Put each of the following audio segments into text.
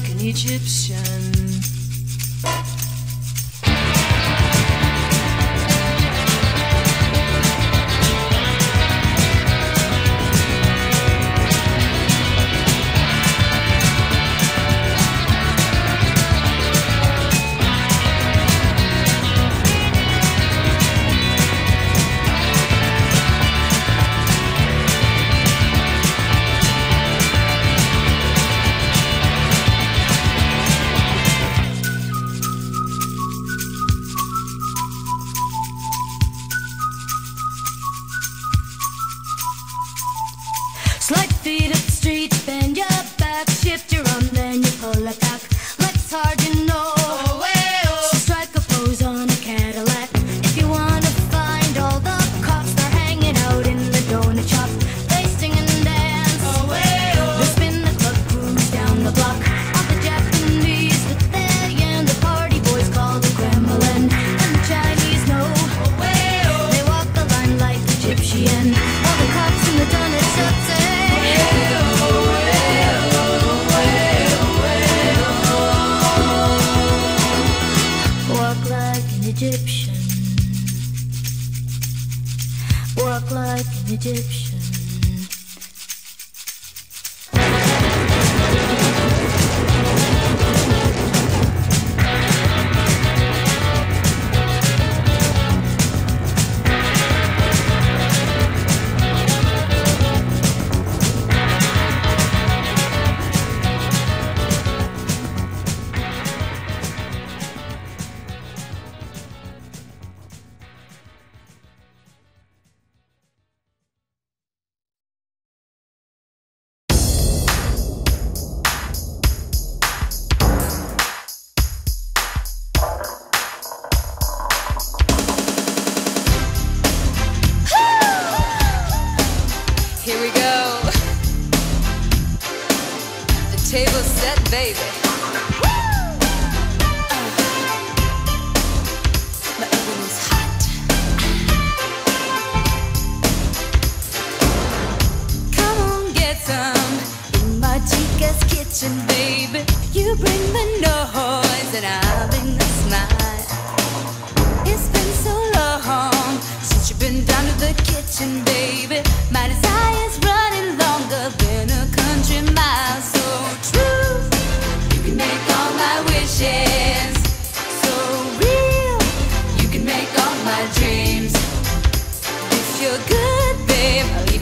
like an Egyptian.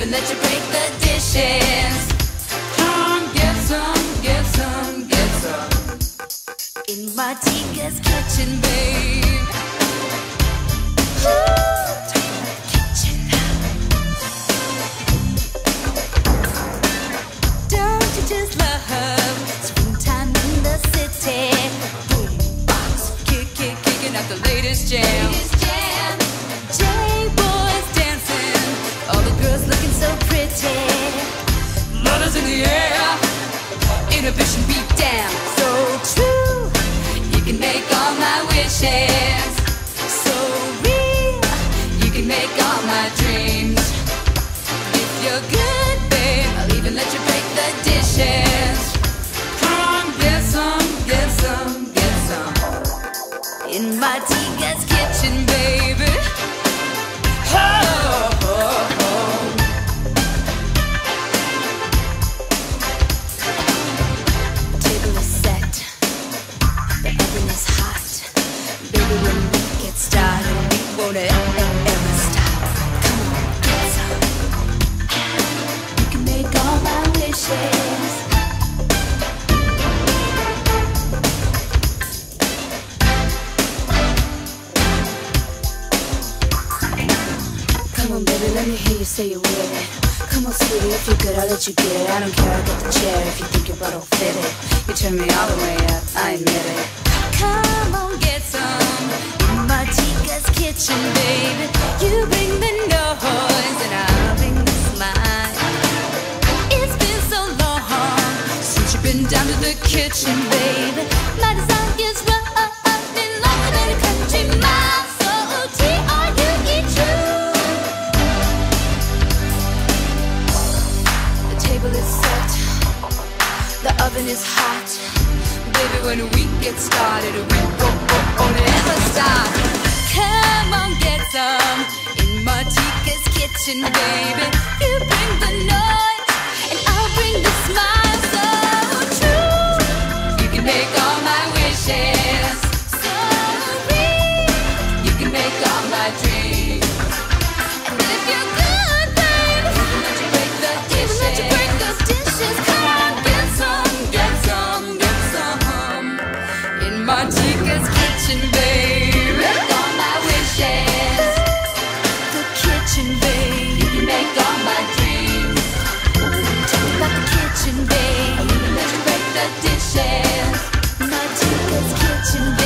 and let you break the dishes. Come get some, get some, get some. In my Martika's kitchen. prohibition. So true, you can make all my wishes. say you will. Come on, sweetie, if you're good, I'll let you get it. I don't care, I'll get the chair if you think your butt will fit it. You turn me all the way up, I admit it. Come on, get some in Martika's kitchen, baby. You bring the noise and I'll bring the smile. It's been so long since you've been down to the kitchen, baby. Might as well loving is hot. Baby, when we get started We won't ever stop. Come on, get some In Martika's kitchen, baby. You bring the noise And I'll bring the smile. My My ticket's kitchen.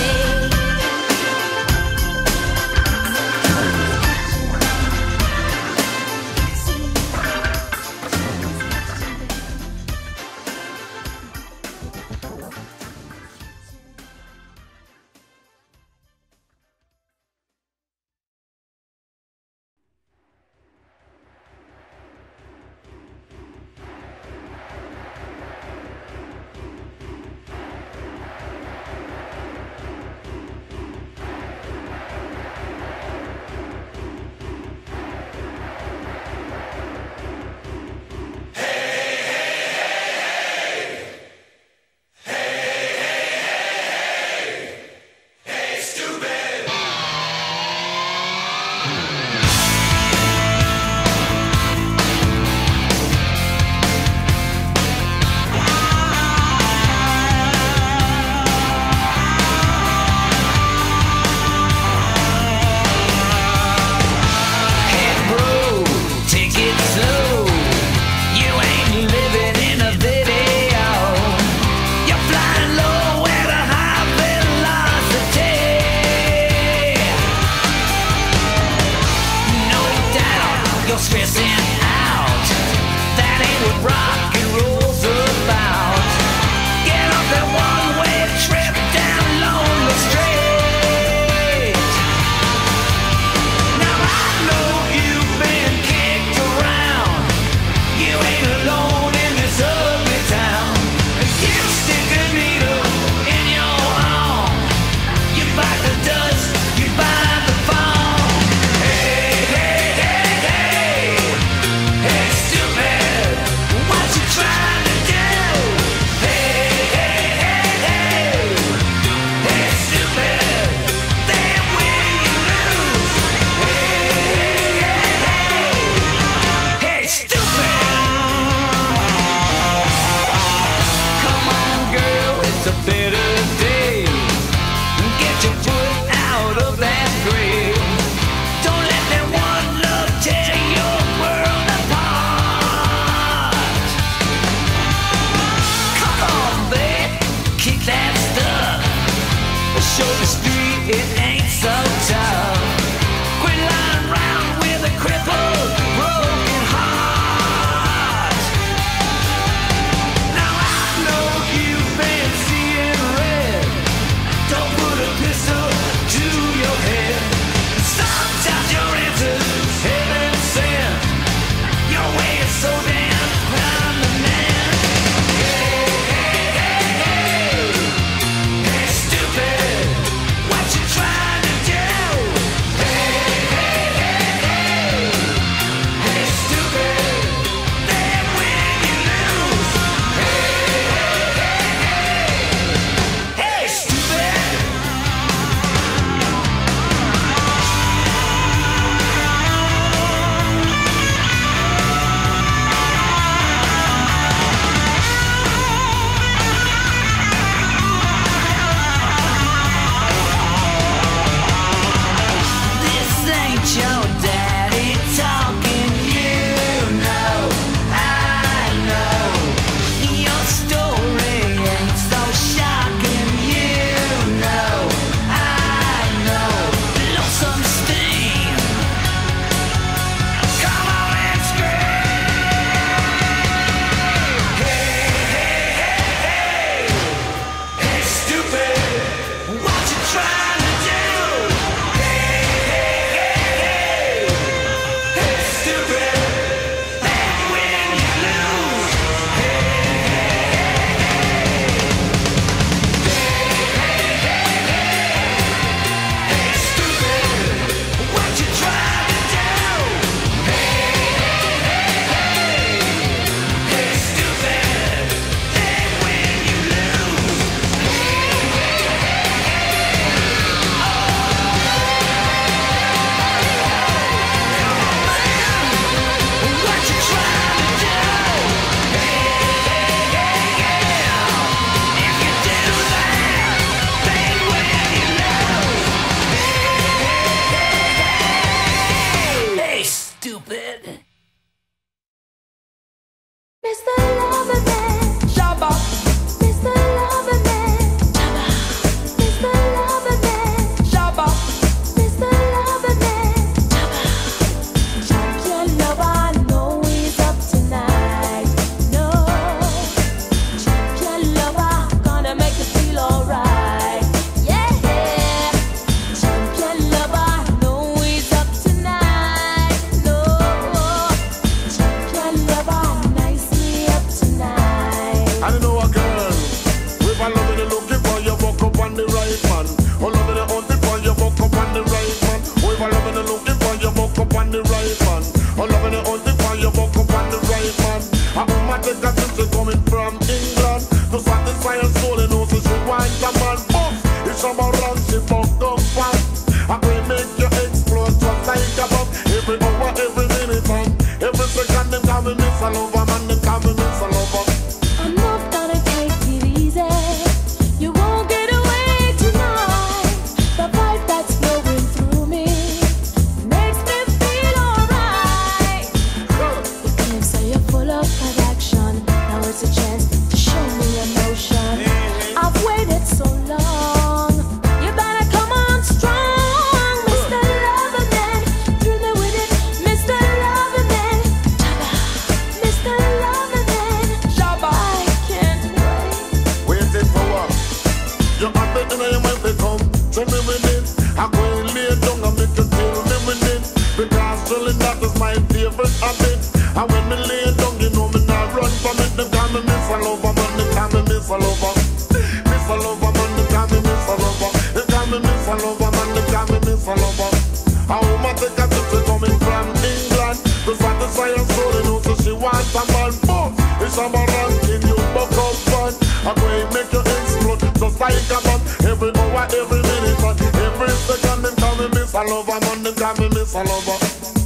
a lover, man, the time me miss a lover.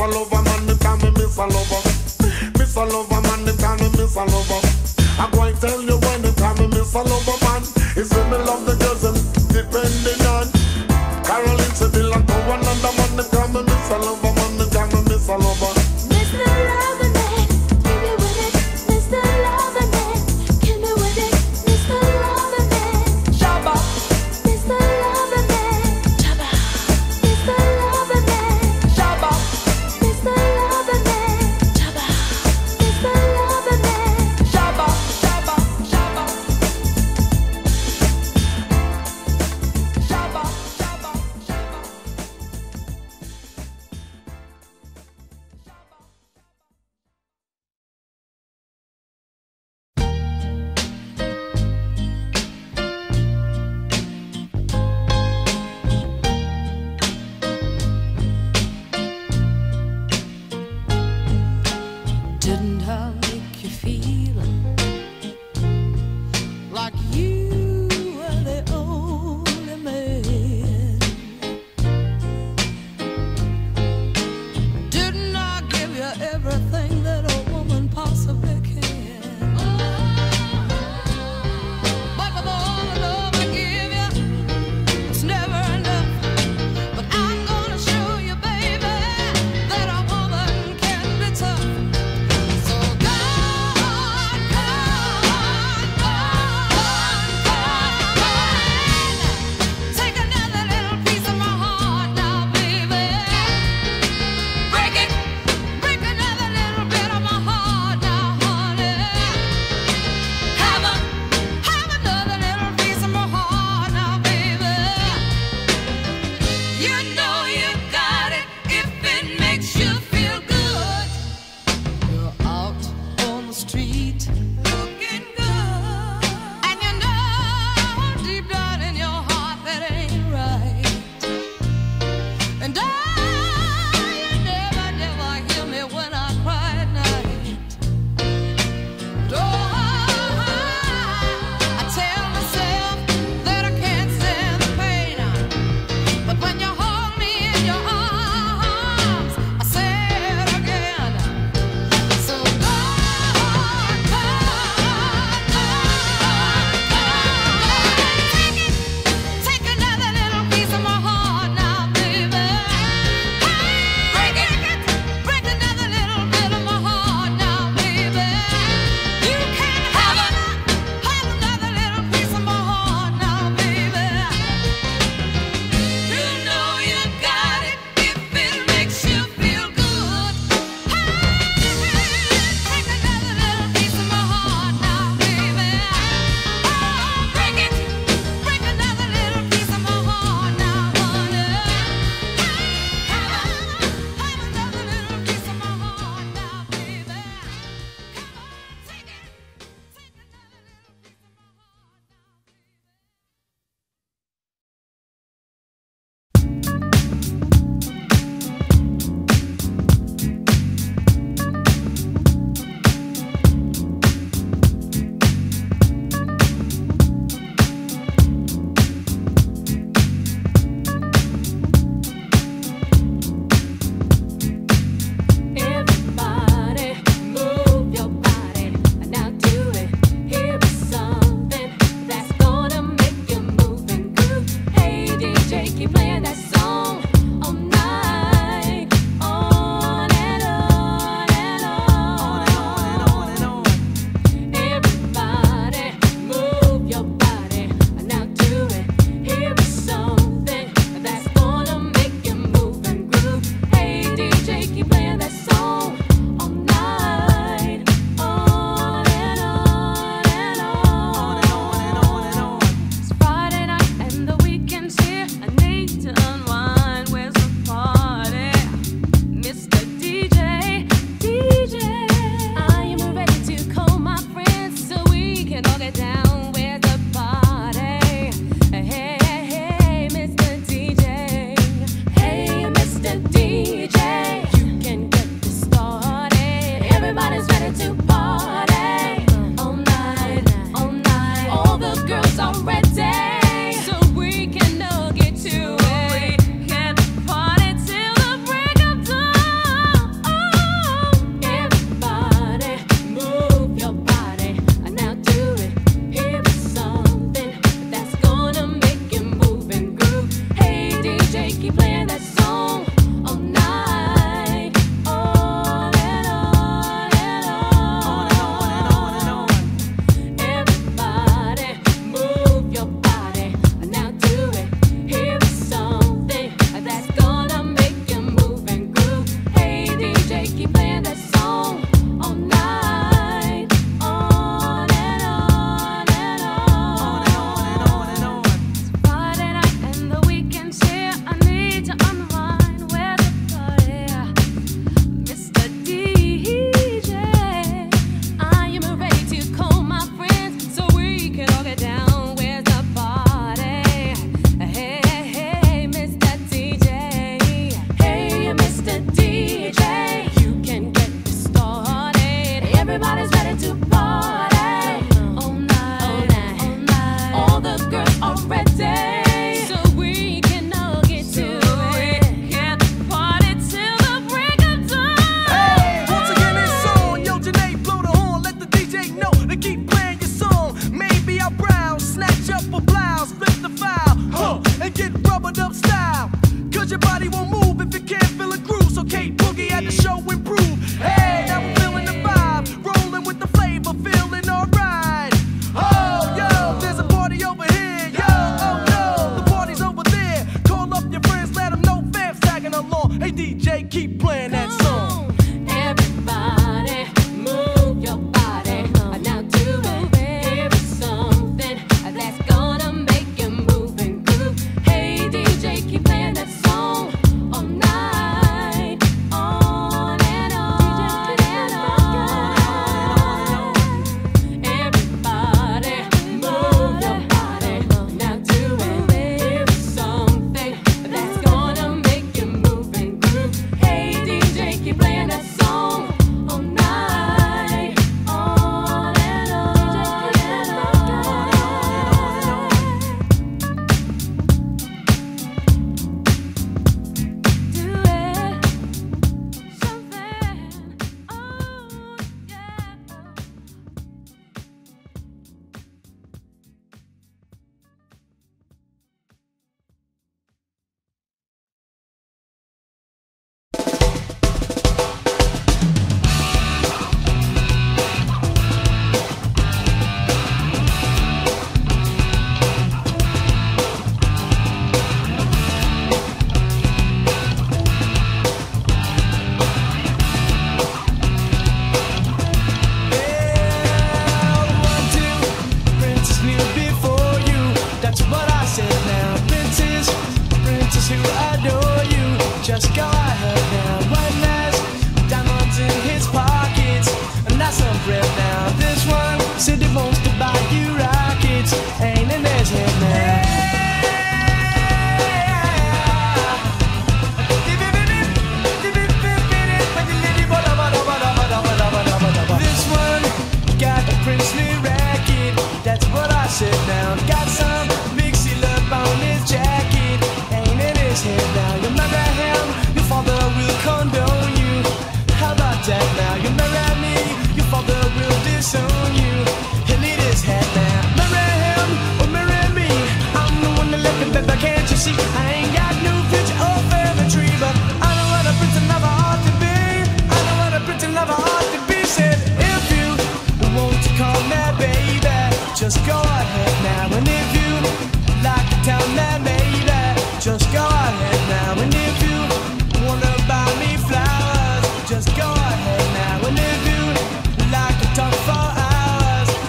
a lover, man, they call me Miss a lover. Miss a lover, man, they call me Miss a lover. I'm going to tell you And I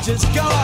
just go.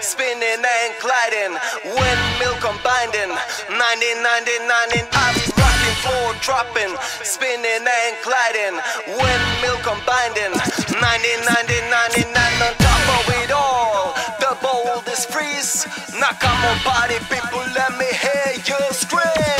Spinning and gliding. Windmill combining, 1999 I'm rocking forward, dropping, spinning and gliding. Windmill combining, 1999 on top of it all. The boldest freeze. Now come my body, people, let me hear you scream.